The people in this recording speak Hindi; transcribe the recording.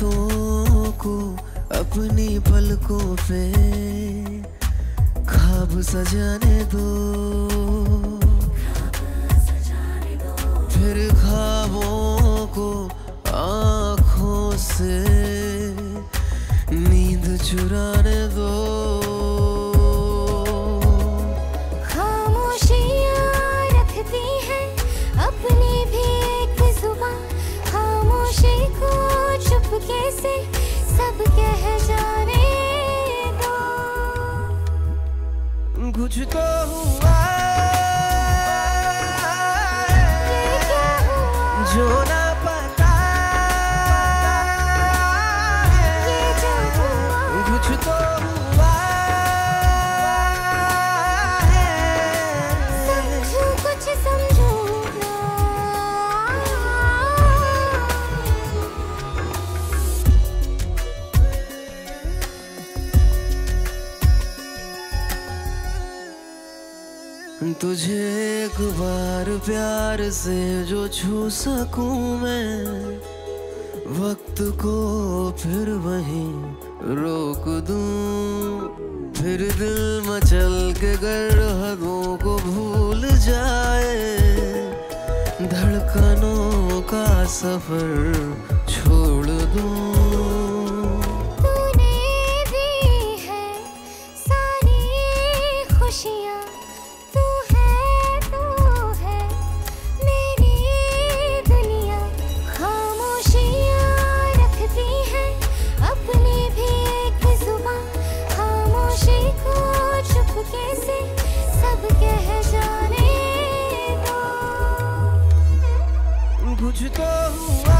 को अपनी पलकों पे खाब सजाने दो। फिर खाबों को आँखों से नींद चुराने दो। कुछ तो तुझे एक बार प्यार से जो छू सकूँ मैं, वक्त को फिर वहीं रोक दूँ। फिर दिल मचल के गर हदों को भूल जाए, धड़कनों का सफ़र छोड़ दूँ। you go.